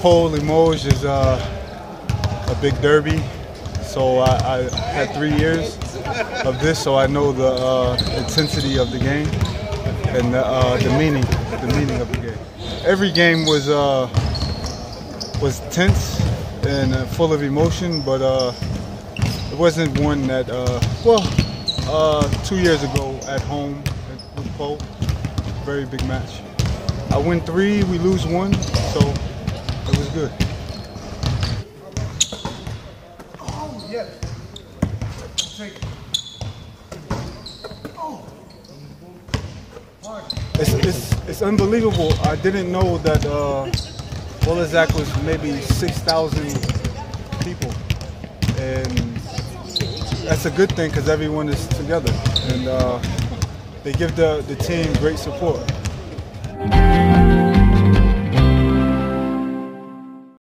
Pau Limoges is uh, a big derby, so I, I, had three years of this, so I know the uh, intensity of the game and the, uh, the, meaning, the meaning of the game. Every game was uh, was tense and uh, full of emotion, but uh, it wasn't one that well. two years ago at home with Pau, very big match. I win three, we lose one, so it was good. Oh, yeah. It's, it's, it's unbelievable. I didn't know that uh, Wolazak was maybe 6,000 people. And that's a good thing because everyone is together. And uh, they give the, the team great support.